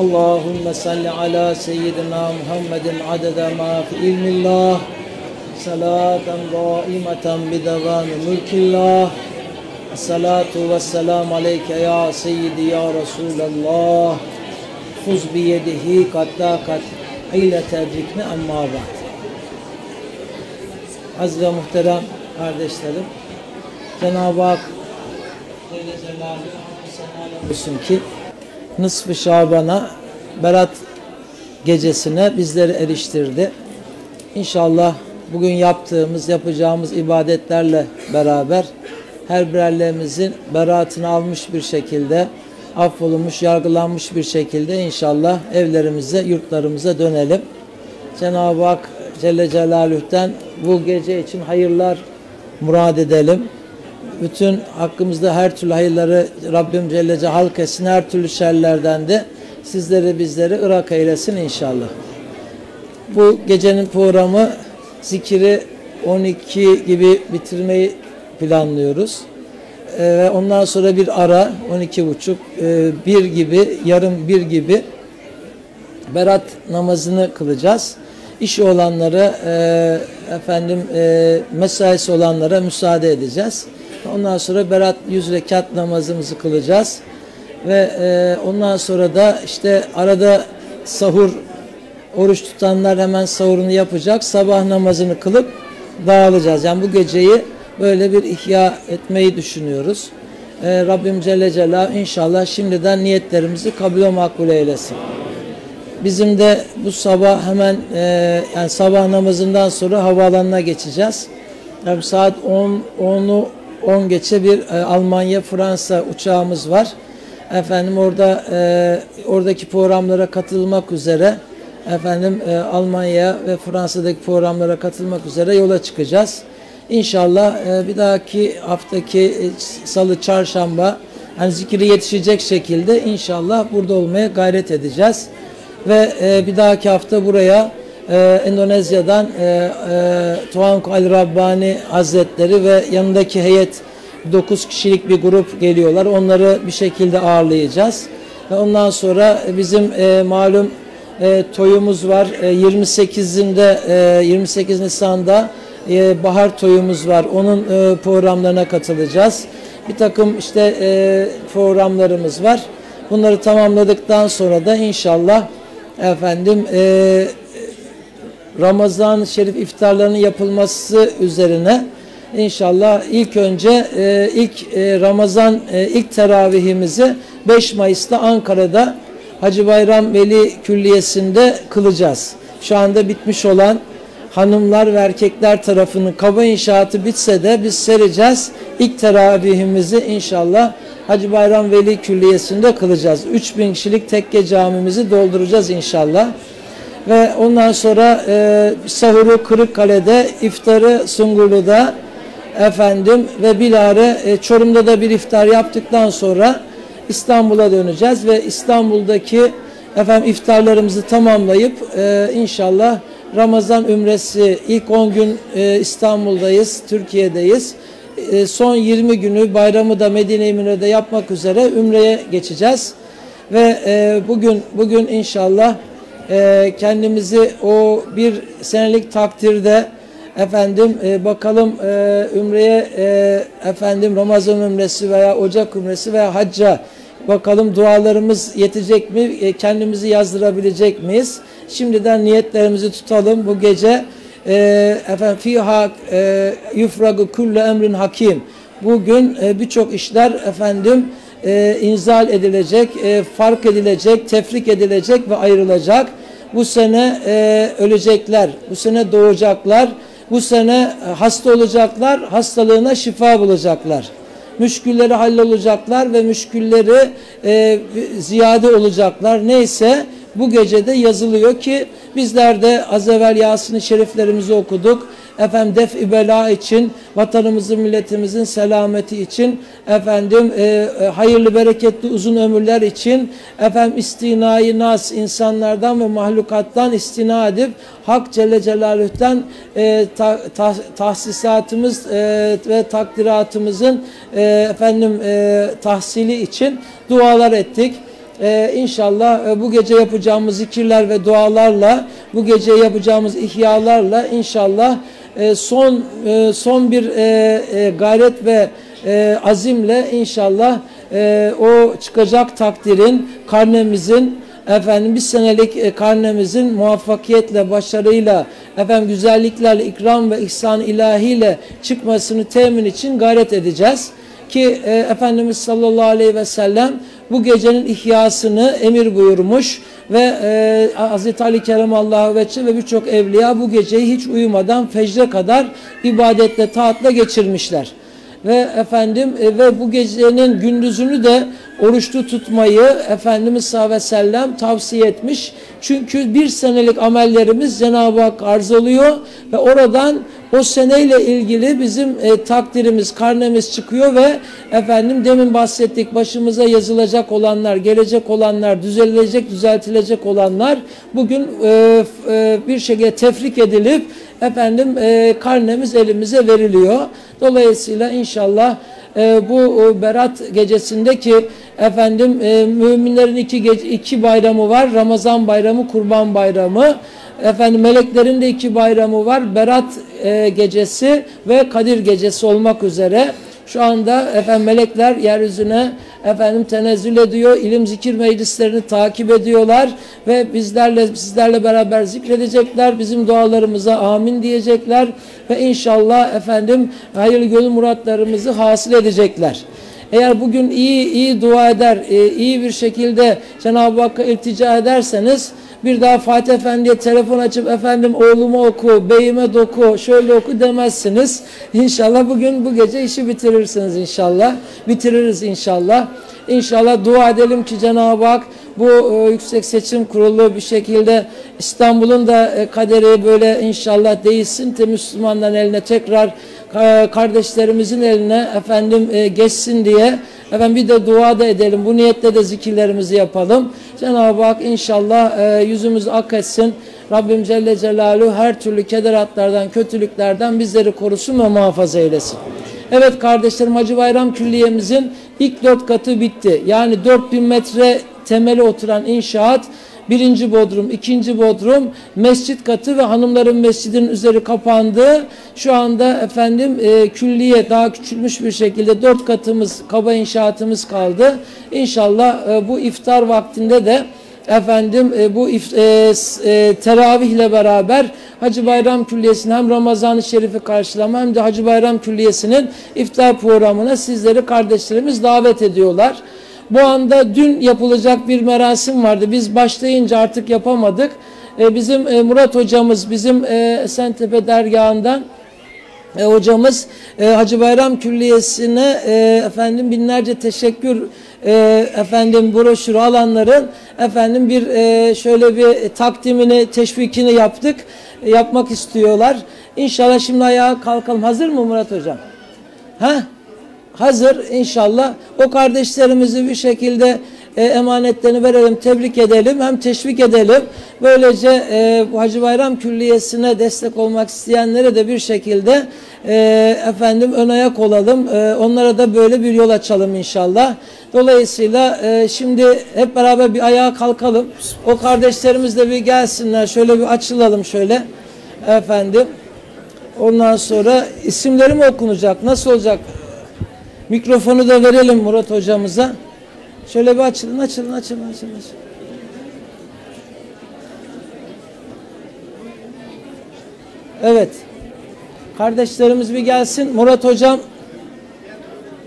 Allahümme salli ala seyyidina Muhammedin adede ma fi ilmillah. Salaten daimeten bidevami mülkillah Esselatu ve selam aleyke ya seyyidi ya Resulallah Huz biyedihi kattakat ile tebrikni amma ba'd. Aziz ve muhterem kardeşlerim Cenab-ı Hak Celle Celaluhu ki Nısf-ı Şaban'a Berat gecesine bizleri eriştirdi. İnşallah bugün yaptığımız, yapacağımız ibadetlerle beraber her birerlerimizin beratını almış bir şekilde, affolunmuş, yargılanmış bir şekilde inşallah evlerimize, yurtlarımıza dönelim. Cenab-ı Hak Celle Celaluhu'dan bu gece için hayırlar murad edelim. Bütün hakkımızda her türlü hayırları Rabbim Celle halk etsin. Her türlü şerlerden de sizleri bizleri ırak eylesin inşallah. Bu gecenin programı zikiri 12 gibi bitirmeyi planlıyoruz. Ee, ondan sonra bir ara 12 buçuk e, bir gibi yarım bir gibi berat namazını kılacağız. İş olanlara e, efendim e, mesaisi olanlara müsaade edeceğiz. Ondan sonra berat 100 rekat namazımızı kılacağız. Ve e, ondan sonra da işte arada sahur oruç tutanlar hemen sahurunu yapacak. Sabah namazını kılıp dağılacağız. Yani bu geceyi böyle bir ihya etmeyi düşünüyoruz. E, Rabbim Celle Celaluhu inşallah şimdiden niyetlerimizi kabul makbul eylesin. Bizim de bu sabah hemen e, yani sabah namazından sonra havaalanına geçeceğiz. Yani saat 10 10'u 10 geçe bir e, Almanya Fransa uçağımız var. Efendim orada e, oradaki programlara katılmak üzere efendim e, Almanya ve Fransa'daki programlara katılmak üzere yola çıkacağız. İnşallah e, bir dahaki haftaki e, salı çarşamba yani zikri yetişecek şekilde inşallah burada olmaya gayret edeceğiz. Ve e, bir dahaki hafta buraya e, Endonezya'dan e, e, Tuanku Ali Rabbani Hazretleri ve yanındaki heyet 9 kişilik bir grup geliyorlar. Onları bir şekilde ağırlayacağız. Ve ondan sonra bizim e, malum e, toyumuz var. E, 28'inde e, 28 Nisan'da e, bahar toyumuz var. Onun e, programlarına katılacağız. Bir takım işte e, programlarımız var. Bunları tamamladıktan sonra da inşallah efendim e, Ramazan-ı Şerif iftarlarının yapılması üzerine inşallah ilk önce e, ilk e, Ramazan e, ilk teravihimizi 5 Mayıs'ta Ankara'da Hacı Bayram Veli Külliyesi'nde kılacağız. Şu anda bitmiş olan hanımlar ve erkekler tarafının kaba inşaatı bitse de biz sereceğiz. İlk teravihimizi inşallah Hacı Bayram Veli Külliyesi'nde kılacağız. 3000 kişilik tekke camimizi dolduracağız inşallah. Ve ondan sonra e, sahuru Kırıkkale'de, iftarı Sungurlu'da efendim ve bilare e, Çorum'da da bir iftar yaptıktan sonra İstanbul'a döneceğiz ve İstanbul'daki efendim iftarlarımızı tamamlayıp e, inşallah Ramazan ümresi ilk 10 gün e, İstanbul'dayız, Türkiye'deyiz. E, son 20 günü bayramı da Medine-i Münir'de yapmak üzere ümreye geçeceğiz. Ve e, bugün bugün inşallah e, kendimizi o bir senelik takdirde efendim e, bakalım e, ümreye e, efendim Ramazan ümresi veya Ocak ümresi veya hacca bakalım dualarımız yetecek mi? Kendimizi yazdırabilecek miyiz? Şimdiden niyetlerimizi tutalım bu gece. Efendim fiha yufragu kullu emrin hakim. Bugün birçok işler efendim inzal edilecek, fark edilecek, tefrik edilecek ve ayrılacak. Bu sene e, ölecekler, bu sene doğacaklar, bu sene e, hasta olacaklar, hastalığına şifa bulacaklar. Müşkülleri hallolacaklar ve müşkülleri e, ziyade olacaklar. Neyse bu gecede yazılıyor ki bizler de az evvel Yasin-i Şeriflerimizi okuduk. Efendim def-i bela için, vatanımızın, milletimizin selameti için, efendim e, e, hayırlı, bereketli uzun ömürler için, efendim istinayı nas insanlardan ve mahlukattan istina edip Hak Celle Celaluhu'dan e, ta, ta, tahsisatımız e, ve takdiratımızın e, efendim e, tahsili için dualar ettik. Ee, inşallah e, bu gece yapacağımız zikirler ve dualarla, bu gece yapacağımız ihyalarla inşallah e, son e, son bir e, gayret ve azimle inşallah o çıkacak takdirin, karnemizin efendim bir senelik karnemizin muvaffakiyetle, başarıyla, efendim güzelliklerle, ikram ve ihsan ilahiyle çıkmasını temin için gayret edeceğiz. Ki Efendimiz sallallahu aleyhi ve sellem bu gecenin ihyasını emir buyurmuş ve e, Hazreti Ali Keremallahu Veçhe ve birçok evliya bu geceyi hiç uyumadan fecre kadar ibadetle, taatla geçirmişler ve efendim e, ve bu gecenin gündüzünü de oruçlu tutmayı Efendimiz sallallahu aleyhi ve sellem tavsiye etmiş. Çünkü bir senelik amellerimiz Cenab-ı Hak arz oluyor ve oradan o seneyle ilgili bizim e, takdirimiz, karnemiz çıkıyor ve efendim demin bahsettik başımıza yazılacak olanlar, gelecek olanlar, düzelilecek, düzeltilecek olanlar bugün e, e, bir şekilde tefrik edilip efendim e, karnemiz elimize veriliyor. Dolayısıyla inşallah e, bu Berat gecesindeki efendim e, müminlerin iki, iki bayramı var. Ramazan bayramı, Kurban bayramı. Efendim meleklerin de iki bayramı var. Berat e, gecesi ve Kadir gecesi olmak üzere. Şu anda efendim melekler yeryüzüne efendim tenezzül ediyor. ilim zikir meclislerini takip ediyorlar ve bizlerle sizlerle beraber zikredecekler. Bizim dualarımıza amin diyecekler ve inşallah efendim hayırlı gönül muratlarımızı hasıl edecekler. Eğer bugün iyi iyi dua eder, e, iyi bir şekilde Cenab-ı Hakk'a iltica ederseniz bir daha Fatih Efendi'ye telefon açıp efendim oğlumu oku, beyime doku, şöyle oku demezsiniz. İnşallah bugün bu gece işi bitirirsiniz inşallah. Bitiririz inşallah. İnşallah dua edelim ki Cenab-ı Hak bu e, Yüksek Seçim Kurulu bir şekilde İstanbul'un da e, kaderi böyle inşallah değilsin de Müslümanların eline tekrar e, kardeşlerimizin eline efendim e, geçsin diye efendim bir de dua da edelim. Bu niyetle de zikirlerimizi yapalım. Cenab-ı Hak inşallah e, yüzümüzü ak etsin. Rabbim Celle Celaluhu her türlü kederatlardan, kötülüklerden bizleri korusun ve muhafaza eylesin. Evet kardeşlerim Hacı Bayram Külliye'mizin ilk dört katı bitti. Yani 4000 metre temeli oturan inşaat birinci bodrum, ikinci bodrum, mescit katı ve hanımların mescidinin üzeri kapandı. Şu anda efendim e, külliye daha küçülmüş bir şekilde dört katımız, kaba inşaatımız kaldı. İnşallah e, bu iftar vaktinde de efendim e, bu if, e, e, teravihle beraber Hacı Bayram Külliyesi'nin hem Ramazan-ı Şerif'i karşılama hem de Hacı Bayram Külliyesi'nin iftar programına sizleri kardeşlerimiz davet ediyorlar. Bu anda dün yapılacak bir merasim vardı. Biz başlayınca artık yapamadık. E, bizim e, Murat hocamız bizim e, Esentepe dergahından hocamız Hacı Bayram Külliyesi'ne efendim binlerce teşekkür efendim broşürü alanların efendim bir şöyle bir takdimini teşvikini yaptık yapmak istiyorlar. İnşallah şimdi ayağa kalkalım. Hazır mı Murat hocam? Ha? Hazır inşallah. O kardeşlerimizi bir şekilde e, emanetlerini verelim, tebrik edelim, hem teşvik edelim. Böylece e, Hacı Bayram Külliyesi'ne destek olmak isteyenlere de bir şekilde e, efendim ön ayak olalım. E, onlara da böyle bir yol açalım inşallah. Dolayısıyla e, şimdi hep beraber bir ayağa kalkalım. O kardeşlerimiz de bir gelsinler. Şöyle bir açılalım şöyle. Efendim. Ondan sonra isimleri mi okunacak? Nasıl olacak? Mikrofonu da verelim Murat hocamıza. Şöyle bir açılın, açılın, açılın, açılın. açılın. Evet. Kardeşlerimiz bir gelsin. Murat hocam.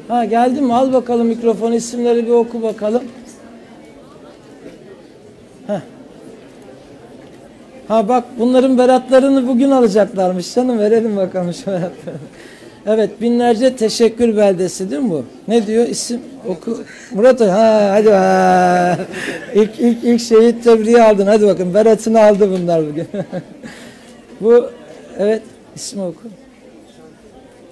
Ha geldi mi? Al bakalım mikrofonu isimleri bir oku bakalım. Heh. Ha bak bunların beratlarını bugün alacaklarmış canım. Verelim bakalım şu beratlarını. Evet binlerce teşekkür beldesi değil mi bu? Ne diyor isim oku. Murat ha hadi ha. İlk, ilk, ilk şeyi tebriği aldın hadi bakın beratını aldı bunlar bugün. bu evet ismi oku.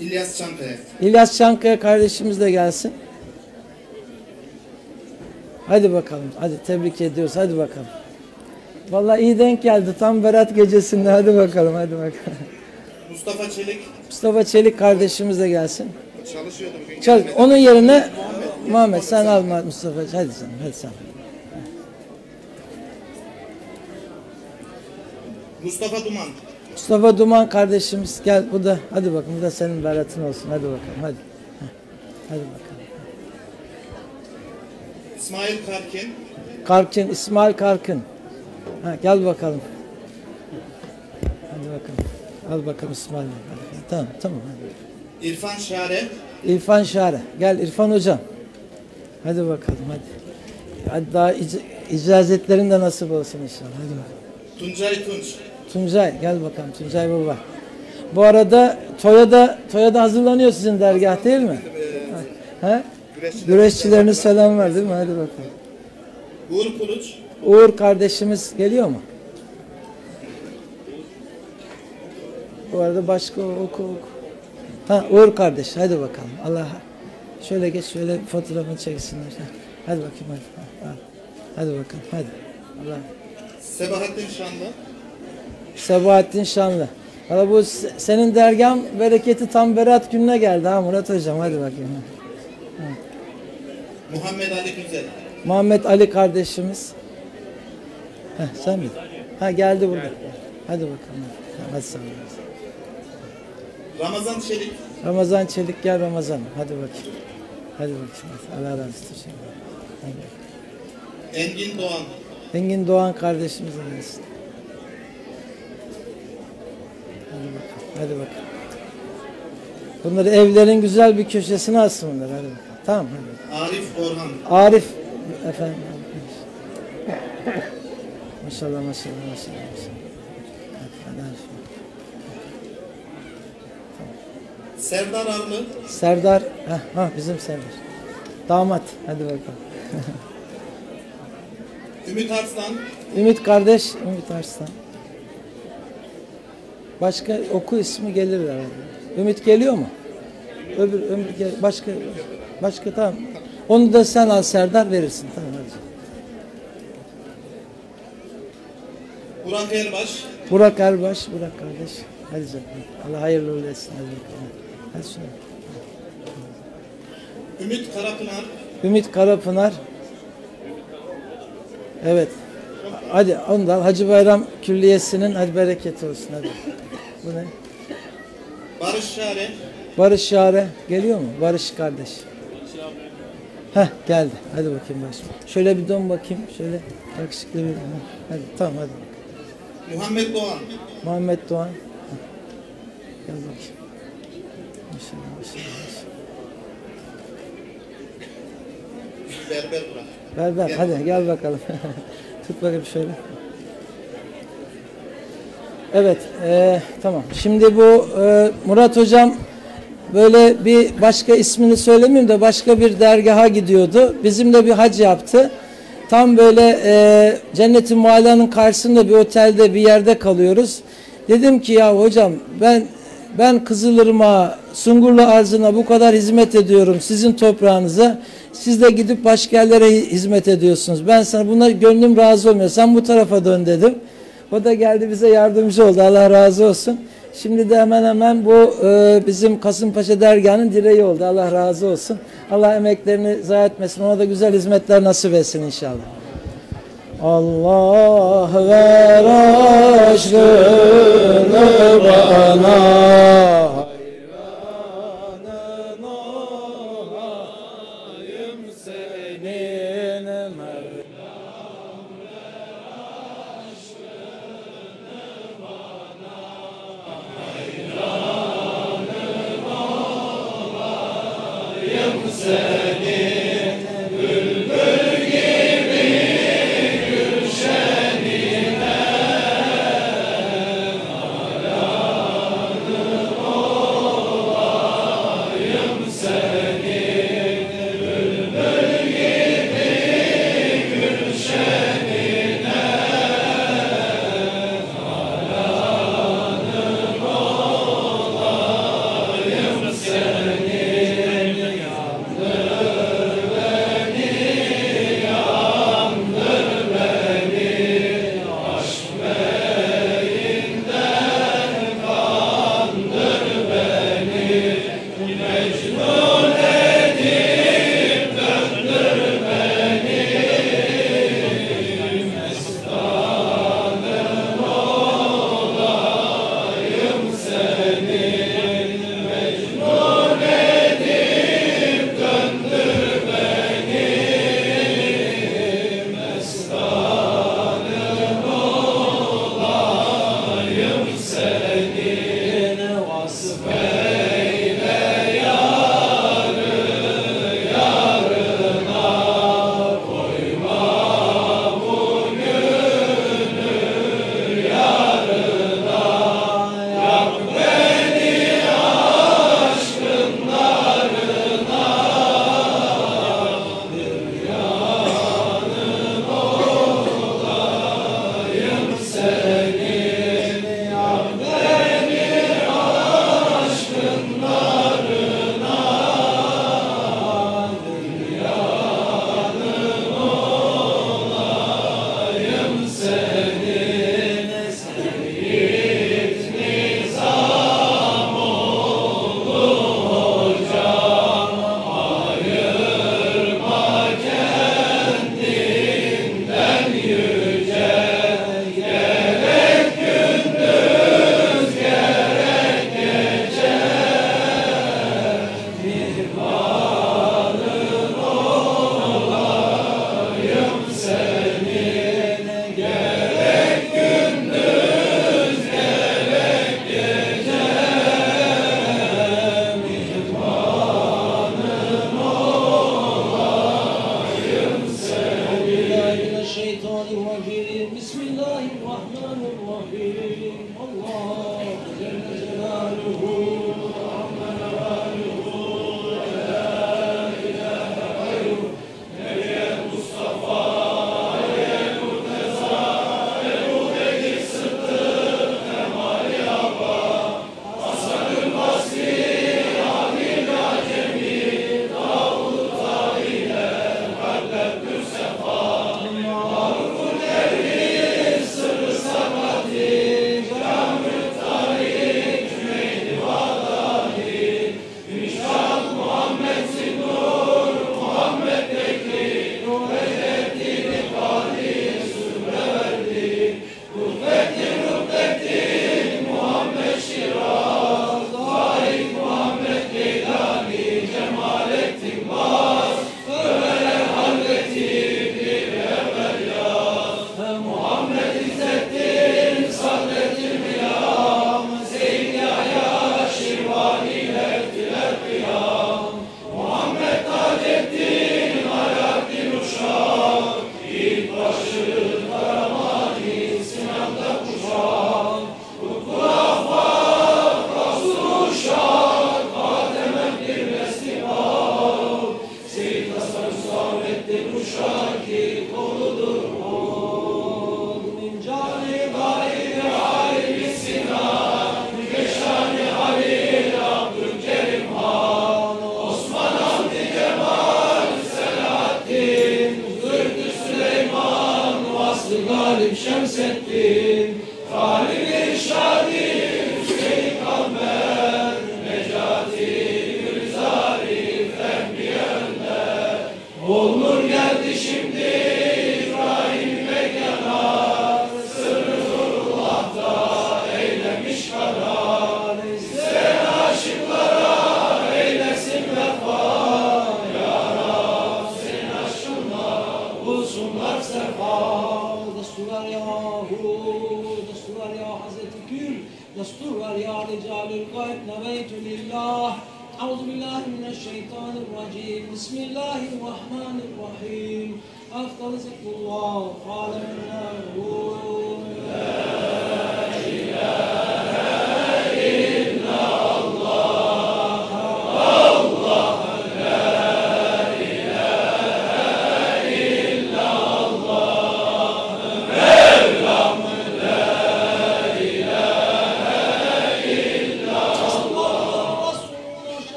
İlyas Çankaya. İlyas Çankaya kardeşimiz de gelsin. Hadi bakalım. Hadi tebrik ediyoruz. Hadi bakalım. Vallahi iyi denk geldi. Tam Berat gecesinde. Hadi bakalım. Hadi bakalım. Mustafa Çelik. Mustafa Çelik kardeşimiz de gelsin. Çalışıyordu bugün. Onun yerine Muhammed, sen al Mustafa. Hadi sen. Hadi sen. Mustafa Duman. Mustafa Duman kardeşimiz gel bu da hadi bakın bu da senin beratın olsun hadi bakalım hadi. Hadi bakalım. İsmail Karkin. Karkin İsmail Karkin. Ha, gel bakalım. Hadi bakalım. Al bakalım İsmail. Hadi. Tamam tamam. İrfan Şare. İrfan Şare. Gel İrfan hocam. Hadi bakalım hadi. Hadi daha ic- icazetlerin de nasip olsun inşallah. Hadi bakalım. Tuncay Tunç. Tuncay gel bakalım Tuncay baba. Bu arada Toya'da Toya'da hazırlanıyor sizin dergah değil mi? He? Güreşçilerine selam ver değil mi? Hadi bakalım. Uğur Kuruç. Uğur kardeşimiz geliyor mu? Bu arada başka oku oku. Ha Uğur kardeş hadi bakalım. Allah şöyle geç şöyle fotoğrafını çeksinler. Ha, Hadi bakayım hadi. Ha, Hadi bakalım hadi. Allah. Sebahattin Şanlı. Sebahattin Şanlı. Valla bu se- senin dergahın bereketi tam berat gününe geldi ha Murat hocam hadi bakayım. Muhammed Ali Güzel. Muhammed Ali kardeşimiz. Heh, sen mi? Ha geldi burada. Hadi bakalım. Hadi, sen de. Ramazan Çelik. Ramazan Çelik gel Ramazan. Hadi bakayım. Hadi bakayım. Allah razı olsun. Engin Doğan. Engin Doğan kardeşimiz de gelsin. Hadi bakalım. Hadi bakalım. Bunları evlerin güzel bir köşesine alsın bunları. Hadi bakalım. Tamam hadi. Arif Orhan. Arif efendim. Maşallah maşallah maşallah. maşallah. Hadi, hadi. Serdar Arlı. Serdar, heh, ha bizim Serdar. Damat, hadi bakalım. Ümit Arslan. Ümit kardeş, Ümit Arslan. Başka oku ismi gelir herhalde. Ümit geliyor mu? Öbür, öbür gel, başka, başka tamam. Onu da sen al Serdar verirsin. Tamam hadi. Burak Erbaş. Burak Erbaş, Burak kardeş. Hadi canım. Allah hayırlı etsin. Hadi bakalım. Ümit Karapınar. Ümit Karapınar. Evet. Hadi ondan Hacı Bayram Külliyesi'nin hadi bereketi olsun hadi. Bu ne? Barış Şare. Barış Şare geliyor mu? Barış kardeş. Heh geldi. Hadi bakayım başım. Şöyle bir dön bakayım. Şöyle yakışıklı bir. Hadi tamam hadi. Muhammed Doğan. Muhammed Doğan. Gel bakayım. Maşallah maşallah. maşallah. Berber Burak. Ver ver hadi gel bakalım. Tut bakayım şöyle. Evet eee, tamam. Şimdi bu eee, Murat hocam böyle bir başka ismini söylemeyeyim de başka bir dergaha gidiyordu. Bizimle bir hac yaptı. Tam böyle eee Cennet-i Mualla'nın karşısında bir otelde bir yerde kalıyoruz. Dedim ki ya hocam ben ben Kızılırmak'a, Sungurlu arzına bu kadar hizmet ediyorum sizin toprağınıza. Siz de gidip başka yerlere hizmet ediyorsunuz. Ben sana buna gönlüm razı olmuyor. Sen bu tarafa dön dedim. O da geldi bize yardımcı oldu. Allah razı olsun. Şimdi de hemen hemen bu e, bizim Kasımpaşa dergahının direği oldu. Allah razı olsun. Allah emeklerini zayi etmesin. Ona da güzel hizmetler nasip etsin inşallah. Allah ver aşkını bana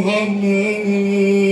Muhammed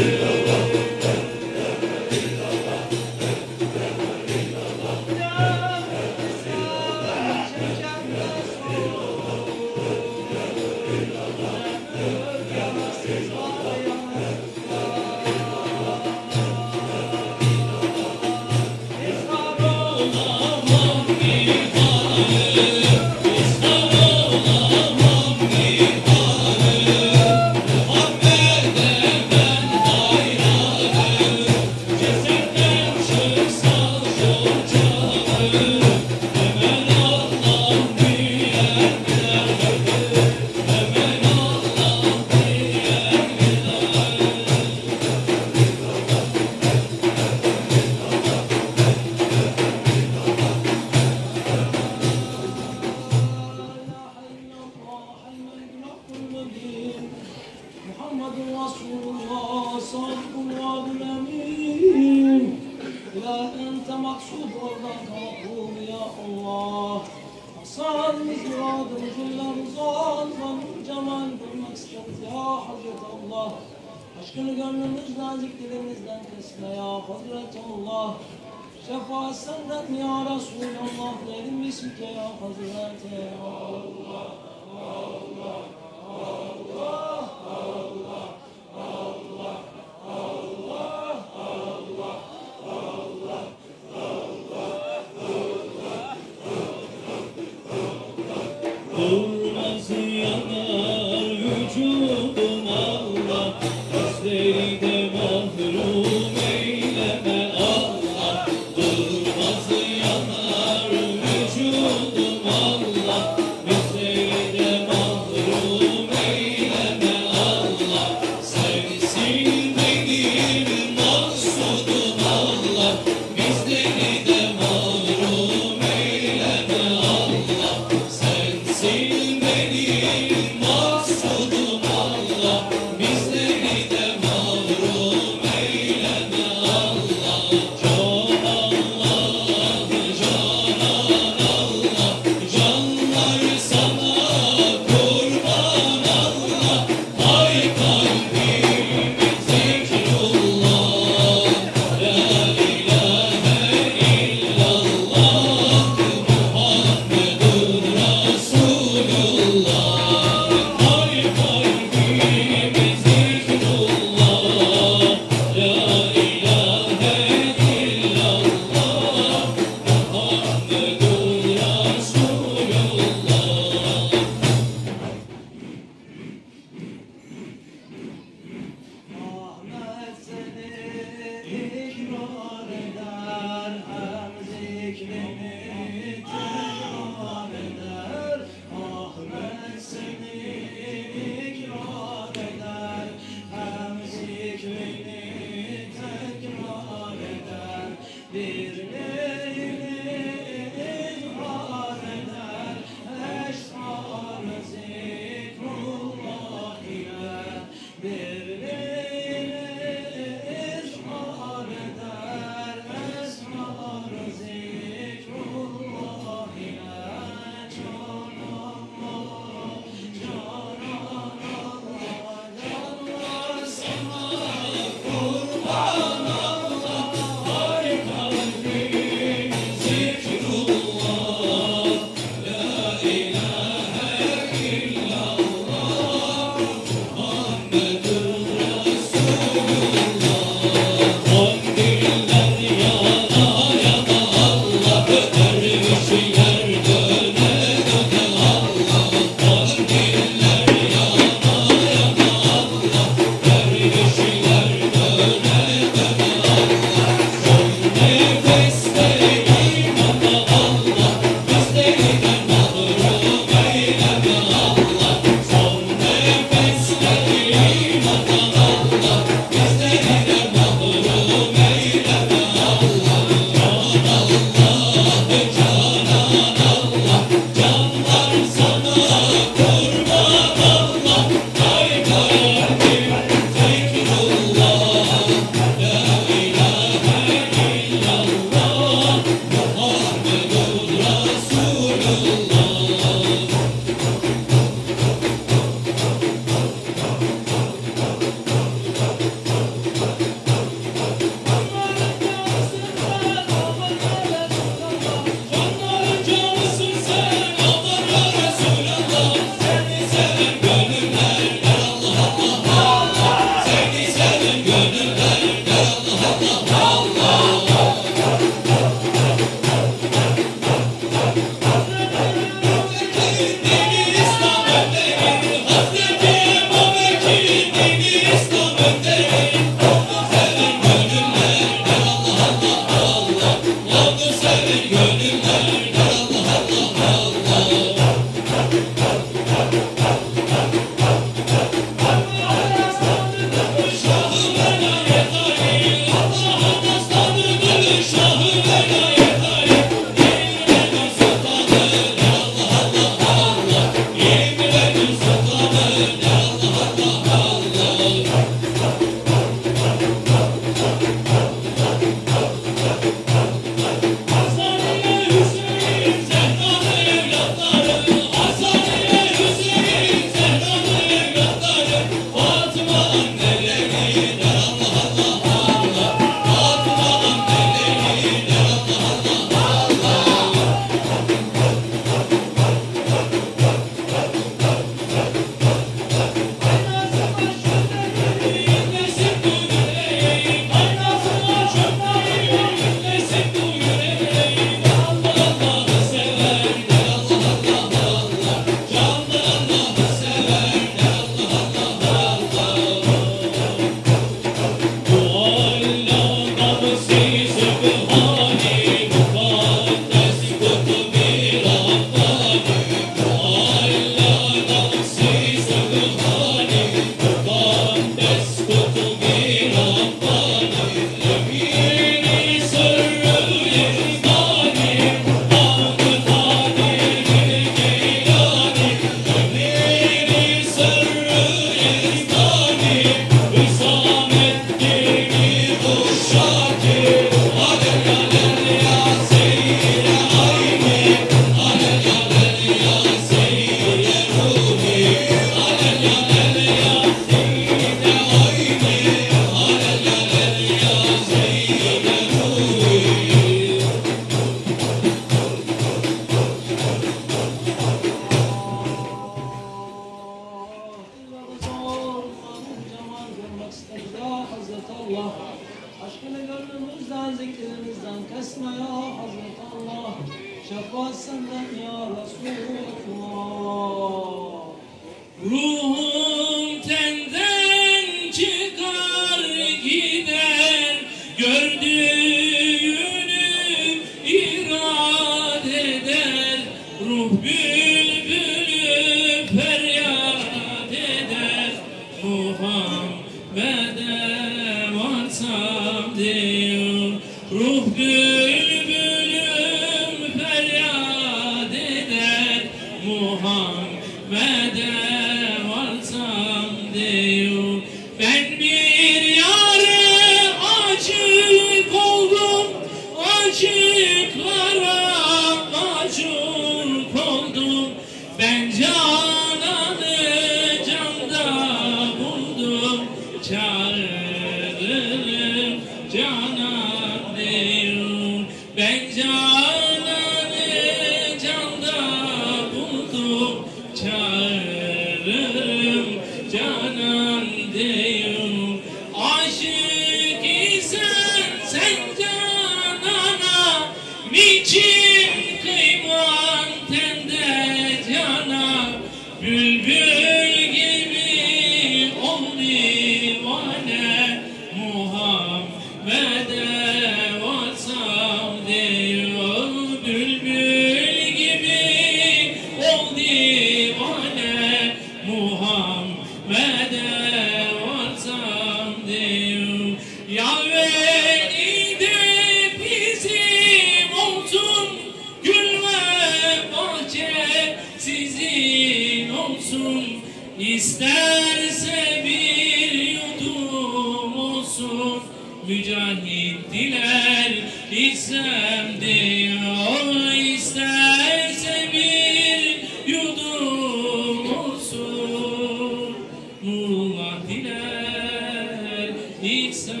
diler isem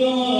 Don't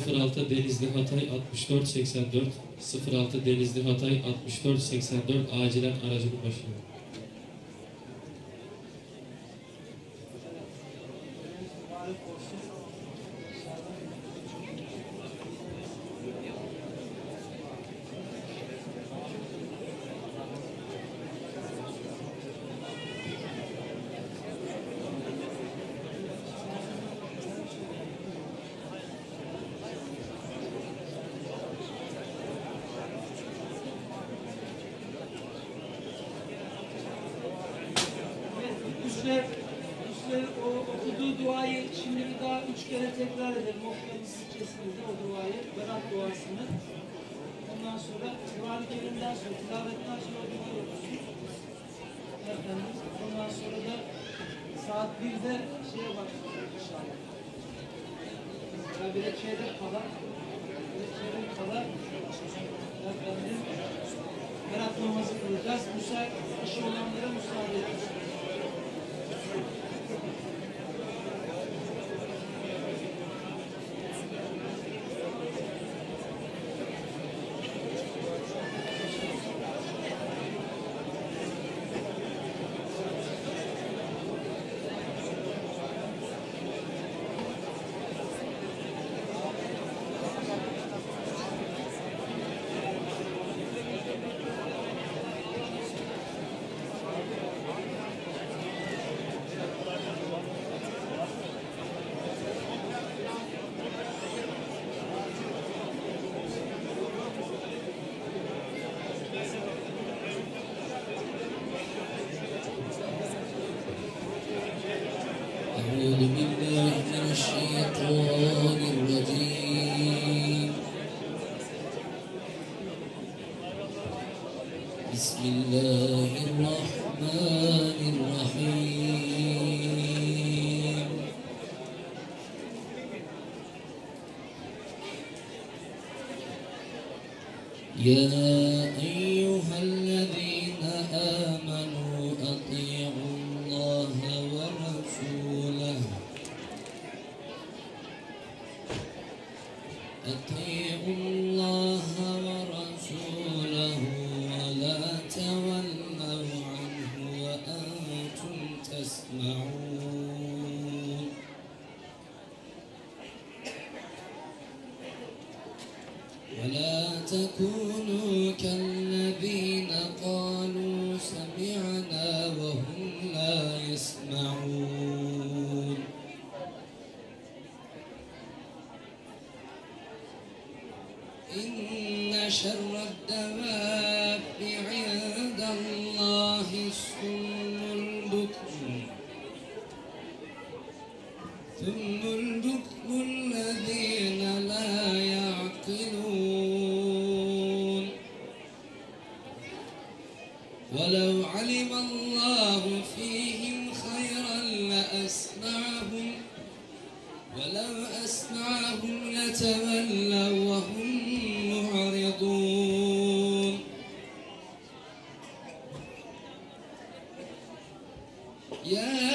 06 Denizli Hatay 64 84 06 Denizli Hatay 64 84 acilen aracını başlıyor. 别。Yeah.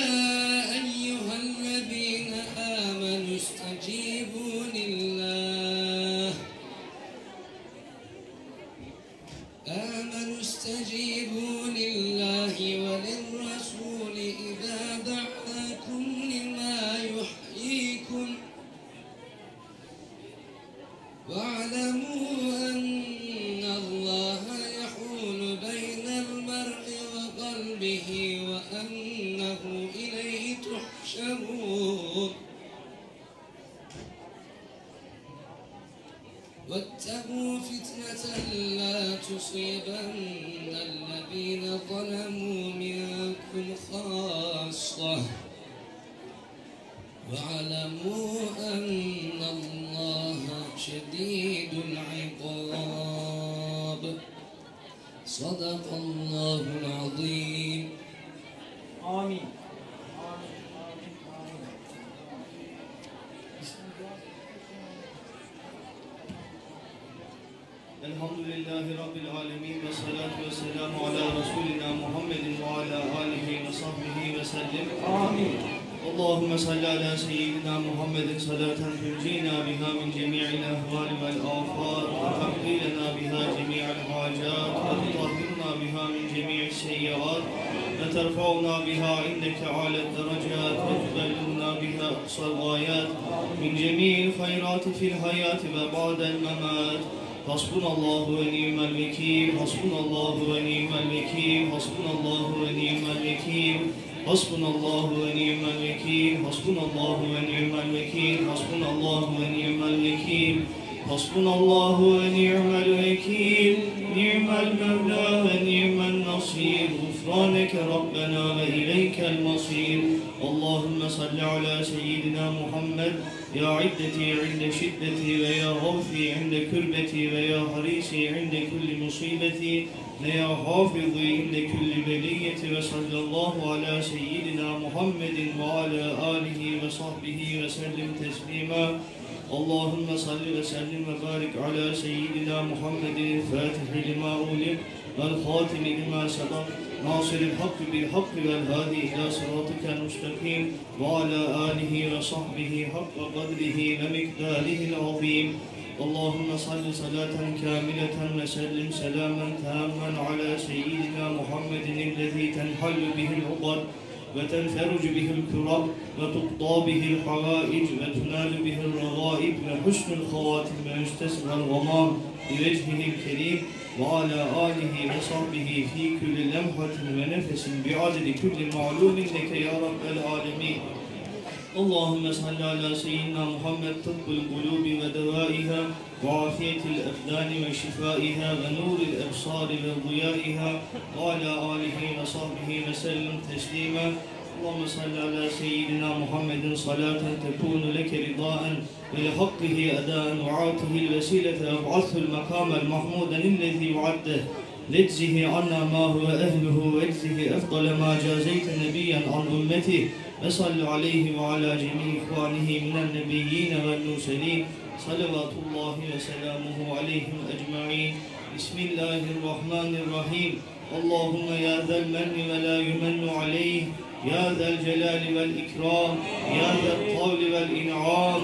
وصل عليه وعلى جميع إخوانه من النبيين والمرسلين صلوات الله وسلامه عليهم أجمعين. بسم الله الرحمن الرحيم. اللهم يا ذا المن ولا يمن عليه يا ذا الجلال والإكرام يا ذا الطول والإنعام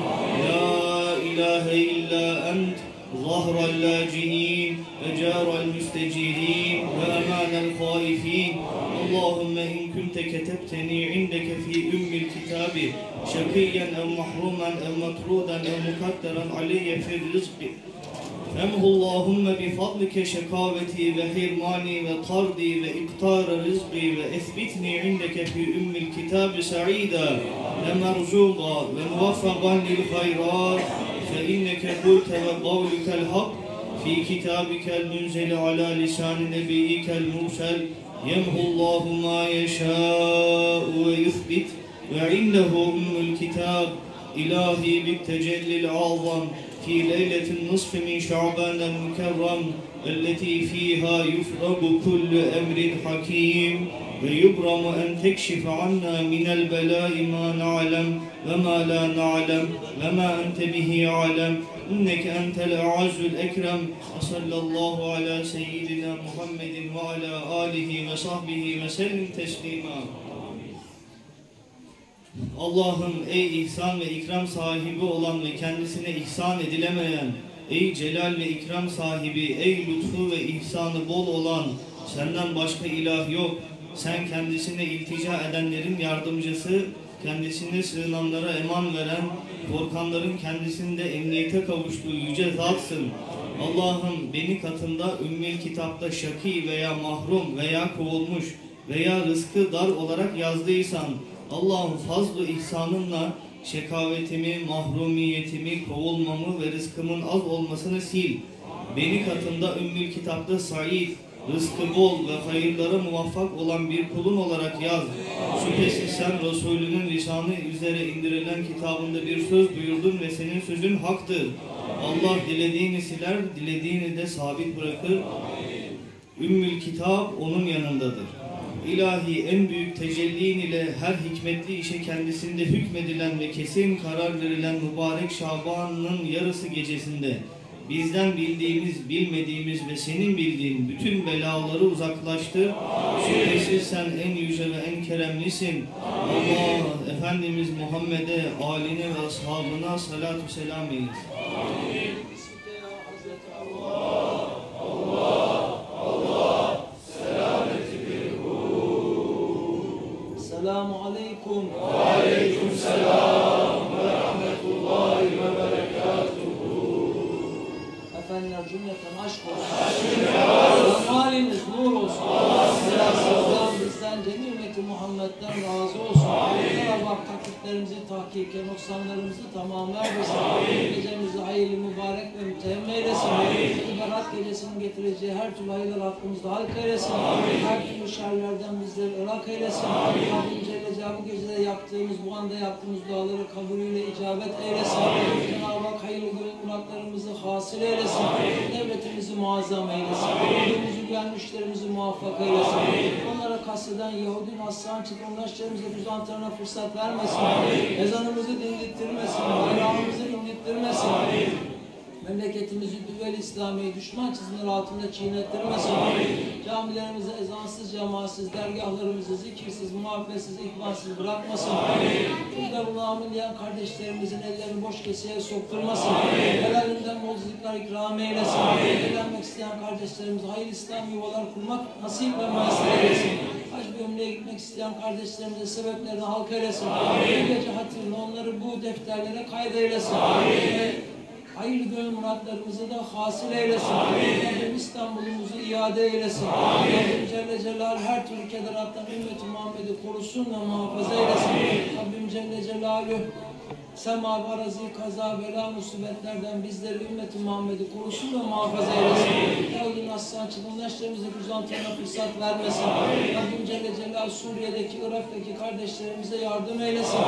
يا إله إلا أنت ظهر اللاجئين وجار المستجيرين وأمان الخائفين. اللهم إن كنت كتبتني عندك في أم الكتاب شقيا أو محروما أو مطرودا أو مقدرا علي في الرزق. فامه اللهم بفضلك شقاوتي وحرماني وطردي وإقطار رزقي وإثبتني عندك في أم الكتاب سعيدا. ومرزوقا وموفقا للخيرات فإنك قلت وقولك الحق. في كتابك المنزل على لسان نبيك المرسل. يمحو الله ما يشاء ويثبت وعنده أم الكتاب إلهي بالتجلي الأعظم في ليلة النصف من شعبان المكرم التي فيها يفرغ كل أمر حكيم. ويبرم أن تكشف عنا من البلاء ما نعلم وما لا نعلم وما أنت به أعلم إنك أنت الأعز الأكرم وصلى الله على سيدنا محمد وعلى آله وصحبه وسلم تسليما Allah'ım ey ihsan ve ikram sahibi olan ve kendisine ihsan edilemeyen, ey celal ve ikram sahibi, ey lütfu ve ihsanı bol olan, senden başka ilah yok. Sen kendisine iltica edenlerin yardımcısı, kendisine sığınanlara eman veren, korkanların kendisinde emniyete kavuştuğu yüce zatsın. Allah'ım beni katında ümmül kitapta şaki veya mahrum veya kovulmuş veya rızkı dar olarak yazdıysan, Allah'ın fazlı ihsanınla şekavetimi, mahrumiyetimi, kovulmamı ve rızkımın az olmasını sil. Beni katında ümmül kitapta said, rızkı bol ve hayırlara muvaffak olan bir kulun olarak yaz. Şüphesiz sen Resulünün lisanı üzere indirilen kitabında bir söz buyurdun ve senin sözün haktır. Allah dilediğini siler, dilediğini de sabit bırakır. Ümmül kitap onun yanındadır. İlahi en büyük tecellin ile her hikmetli işe kendisinde hükmedilen ve kesin karar verilen mübarek Şaban'ın yarısı gecesinde bizden bildiğimiz, bilmediğimiz ve senin bildiğin bütün belaları uzaklaştır. Şüphesiz sen en yüce ve en keremlisin. Allah Efendimiz Muhammed'e, aline ve ashabına salatu selam eylesin. Selamu aleyküm. Efendiler cümleten aşk olsun. Haliniz nur olsun. Sizden bizden cemil ümmeti Muhammed'den razı olsun. Cenab-ı Hak taktiklerimizi tahkike, noksanlarımızı tamam vermesin. Gecemizi hayırlı, mübarek ve mütehem eylesin. İbarat gecesinin getireceği her türlü hayırlar hakkımızda halk eylesin. Her türlü şerlerden bizleri ırak eylesin. Rabbim Celle Celaluhu bu gecede yaptığımız, bu anda yaptığımız duaları kabulüyle icabet eylesin. Cenab-ı Hak hayırlı gönül muratlarımızı hasıl eylesin. Muazzam eylesin. Ülkemizi güven müşterimizi muvaffak eylesin. Onlara kasteden Yahudi, Nasran, çıkınlaşlarımızı düzentarına fırsat vermesin. Ezanımızı dinlettirmesin. Bayrağımızı inlettirmesin. Memleketimizi düvel İslami düşman çizgileri altında çiğnettirmesin. Camilerimizi ezansız, cemaatsiz, dergahlarımızı zikirsiz, muhabbetsiz, ihbansız bırakmasın. Burada bunu amin kardeşlerimizin ellerini boş keseye sokturmasın. Helalinden bolculuklar ikram eylesin. Evlenmek isteyen kardeşlerimize hayır İslam yuvalar kurmak nasip ve müessir eylesin. Hac ömreye gitmek isteyen kardeşlerimize sebeplerini halk eylesin. Bu gece hatırını onları bu defterlere kaydeylesin. Ve Hayırlı gönül muratlarımızı da hasıl eylesin. Rabbim İstanbul'umuzu iade eylesin. Rabbim Celle Celaluhu her türlü kederattan ümmeti Muhammed'i korusun ve muhafaza eylesin. Rabbim Celle Celaluhu sema ve arazi, kaza, bela, musibetlerden bizleri ümmeti Muhammed'i korusun ve muhafaza eylesin. Yahudun aslan çıkınlaşlarımızı uzantına fırsat vermesin. Rabbim Celle Celaluhu Suriye'deki, Irak'taki kardeşlerimize yardım eylesin.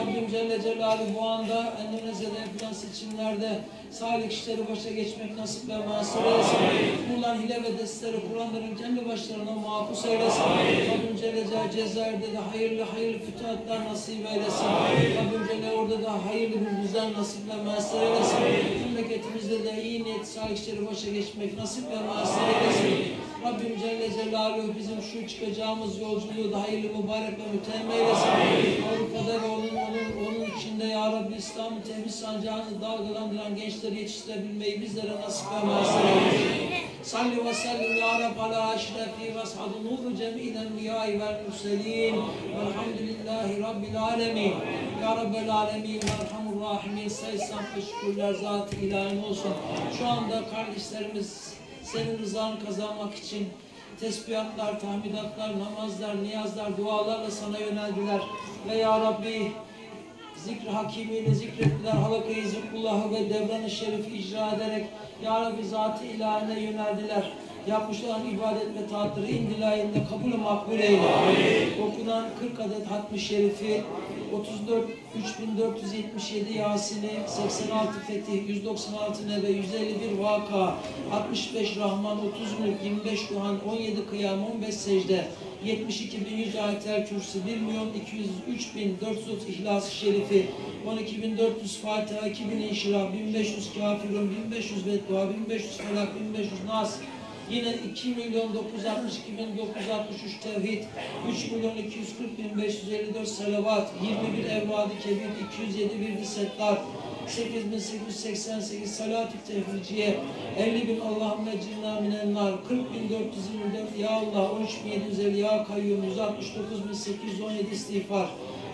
Rabbim Celle Celaluhu bu anda Endonezya'da yapılan seçimlerde salih işleri başa geçmek nasip ve mahsur eylesin. Kurulan hile ve desteleri Kur'anların kendi başlarına muhafız eylesin. Rabbim Celle Cezayir'de de hayırlı hayırlı fütuhatlar nasip eylesin. Rabbim Celle orada da hayırlı düzen nasip ve mahsur eylesin. Memleketimizde de iyi niyet salih işleri başa geçmek nasip ve mahsur eylesin. Rabbim Celle Celaluhu bizim şu çıkacağımız yolculuğu da hayırlı mübarek ve mütehem eylesin. Avrupa'da ve onun, onun, onun içinde Ya Rabbi İslam'ı tevhid sancağını dalgalandıran gençleri yetiştirebilmeyi bizlere nasip ve eylesin. Salli ve sellim ya Rab ala eşrefi ve ashabu nuru cemil enbiyai vel murselin velhamdülillahi rabbil alemin ya Rabbel alemin merhamur rahimin sayısan şükürler zat-ı ilahin olsun. Şu anda kardeşlerimiz senin rızanı kazanmak için tesbihatlar, tahmidatlar, namazlar, niyazlar, dualarla sana yöneldiler ve ya Rabbi zikr hakimiyle zikrettiler. Halakayı zikrullahı ve devran-ı şerifi icra ederek Ya Rabbi zat-ı ilahine yöneldiler. Yapmış olan ibadet ve taatları indilayinde kabul makbul eyle. Okunan 40 adet hatmi şerifi, 34 3477 Yasin'i, 86 Fetih, 196 Nebe, 151 Vaka, 65 Rahman, 30 Mülk, 25 Duhan, 17 Kıyam, 15 Secde, 72.100 Ayetel Kürsi, 1 milyon 203.430 İhlas-ı Şerifi, 12.400 Fatiha, 2000 İnşirah, 1500 Kafirun, 1500 Beddua, 1500 Felak, 1500 Nas, Yine 2 milyon 962 bin 963 tevhid, 3 milyon 240 bin 554 salavat, 21 evladı kebir, 207 virdi setlar, 8888 salat-ı tefriciye, 50 bin Allahümme cinna minennar, 40 bin 424 ya Allah, 13 bin 750 ya kayyum, 169 bin 817 istiğfar,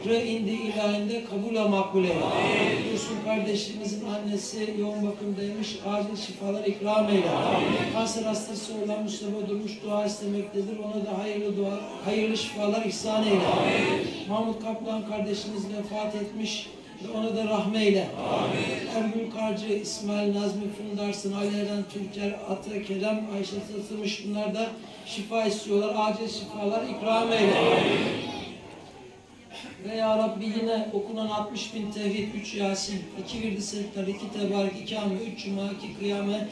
Re indi ilahinde kabule makbule. Dursun kardeşimizin annesi yoğun bakımdaymış. Acil şifalar ikram eyle. Kanser hastası olan Mustafa Durmuş dua istemektedir. Ona da hayırlı dua, hayırlı şifalar ihsan eyle. Mahmut Kaplan kardeşimiz vefat etmiş. Ona da rahme eyle. Ergül Karcı, İsmail Nazmi Fundarsın, Ali Eren Türker, Ata Kerem, Ayşe Satılmış bunlar da şifa istiyorlar. Acil şifalar ikram eyle. Ve ya Rabbi yine okunan 60 bin tevhid, 3 Yasin, 2 virdi setler, 2 tebarek, 2 ame, 3 cuma, 2 kıyame,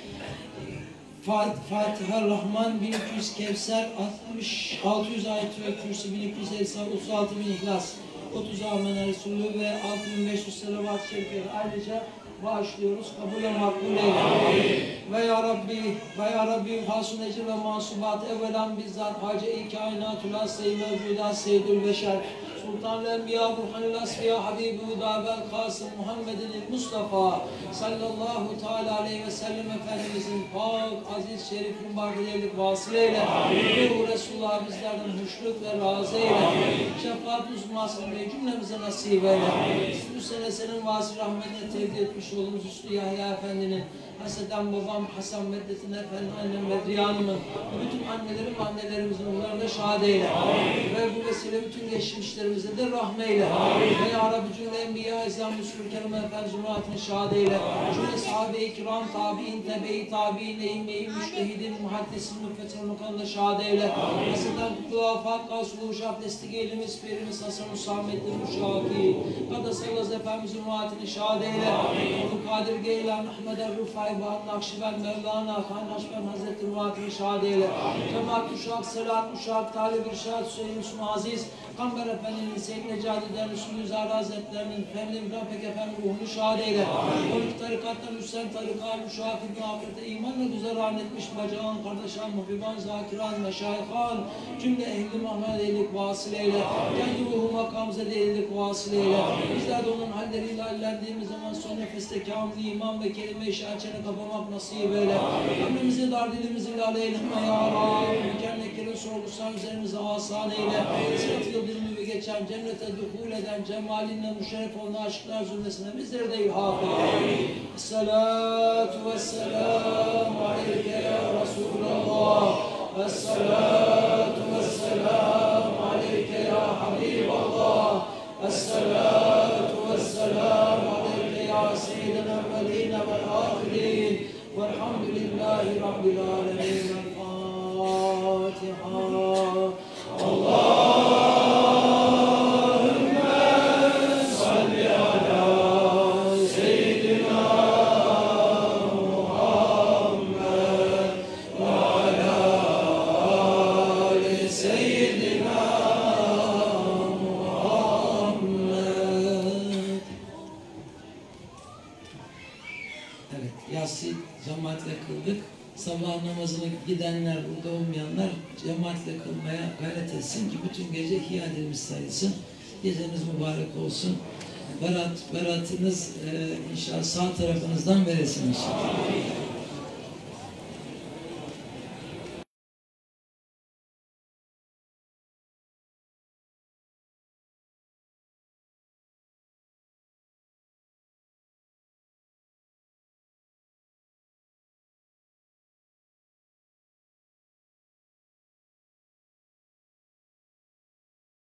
Fat- Fatiha Rahman, 1200 Kevser, 60, 600 ayet ve kürsü, 1250 36 bin ihlas, 30 Amen Resulü ve 6500 salavat-ı şerife. Ayrıca bağışlıyoruz. Kabul ve makbul eyle. Ve ya Rabbi, ve ya Rabbi hasıl ecir ve masubat evvelen bizzat hace-i kainatül asli mevcudat seyyidül beşer. Enbiya, Ruhanül Asfiya, Habibi Huda vel Kasım Muhammedin Mustafa sallallahu teala aleyhi ve sellem Efendimizin pak, aziz, şerif, mübarekelik vasıleyle Ruhu Resulullah bizlerden hoşluk ve razı eyle. Şefaat uzmasını cümlemize nasip eyle. Bu sene senin vasi rahmetine tevdi etmiş olduğumuz Üstü Yahya Efendi'nin Haseden babam Hasan Meddettin Efendi annem Hanım'ın bütün annelerim annelerimizin onları da şahit eyle. Ve bu vesile bütün geçmişlerimize de rahmeyle. Ve Ya Rabbi cümle enbiya izam Müslüm Kerim Efendi zümratını şahit eyle. Cümle sahabe-i kiram tabi'in tebe-i tabi'in eğmeyi müştehidin muhaddisin müfetir mukanında şahit eyle. Haseden kutlu afak kasulu uşak destek eylemiz perimiz Hasan Usametli Muşaki. Kadasallaz Efendimiz zümratını şahit eyle. Abdül Kadir Geylan Ahmet Er-Rufay Bahan Nakşibend Mevlana Han Haşben Hazreti Ruhatini şahit eyle. Cemaat Uşak, Selat Uşak, Talib İrşad, Hüseyin Aziz, Kamber Efendi'nin, Seyyid Necadi'den, Üstün Zahra Hazretleri'nin, İbrahim Pek Efendi ruhunu şahit eyle. 12 tarikattan Hüseyin Tarika, Uşak İbni Ahirete imanla güzel etmiş bacağın, kardeşan, muhibban, zakiran, meşayhan, cümle ehli Muhammed eylik vasıl eyle. Kendi ruhu makamıza değillik vasıl eyle. Bizler de onun halleriyle hallendiğimiz zaman son nefeste kamil iman ve kelime-i şahçene kapamak nasip eyle. Ömrümüzü dar dilimizi lale eyleme ya Rabbi. Mükernekerin sorgusan üzerimize asan eyle. Sırat yıldırımı ve geçen cennete duhul eden cemalinle müşerref olan aşıklar zümresine bizleri de ilhak eyle. Esselatu vesselamu aleyke ya Resulallah. Esselatu vesselamu aleyke ya Habiballah. Esselatu vesselamu aleyke ya seyyidina evvelina vel ahirin. Velhamdülillahi Rabbil alemin. El-Fatiha. Evet, namazına gidenler, burada olmayanlar cemaatle kılmaya gayret etsin ki bütün gece hiyademiz sayılsın. Geceniz mübarek olsun. Berat, beratınız e, inşallah sağ tarafınızdan veresin inşallah.